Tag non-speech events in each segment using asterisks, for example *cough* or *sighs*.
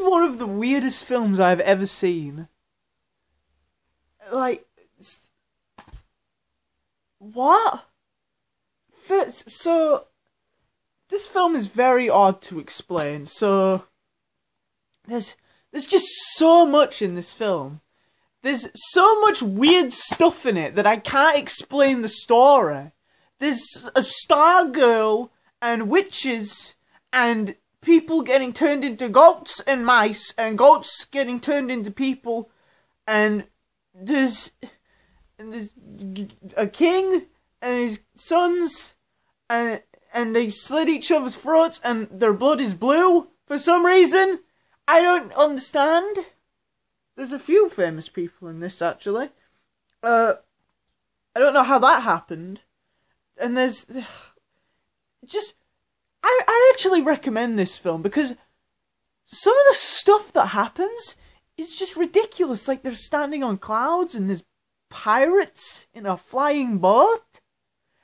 one of the weirdest films I've ever seen. Like, what? So, this film is very odd to explain. So, there's there's just so much in this film. There's so much weird stuff in it that I can't explain the story. There's a star girl and witches and people getting turned into goats and mice and goats getting turned into people and there's and there's a king and his sons and and they slit each other's throats and their blood is blue for some reason. I don't understand. There's a few famous people in this actually. Uh I don't know how that happened. And there's *sighs* just actually recommend this film because some of the stuff that happens is just ridiculous. Like they're standing on clouds and there's pirates in a flying boat,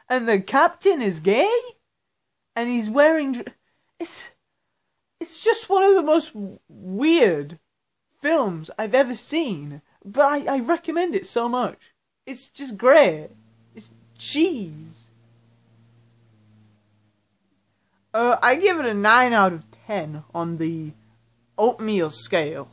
and the captain is gay, and he's wearing. It's it's just one of the most weird films I've ever seen. But I, I recommend it so much. It's just great. It's cheese. Uh, I give it a 9 out of 10 on the oatmeal scale.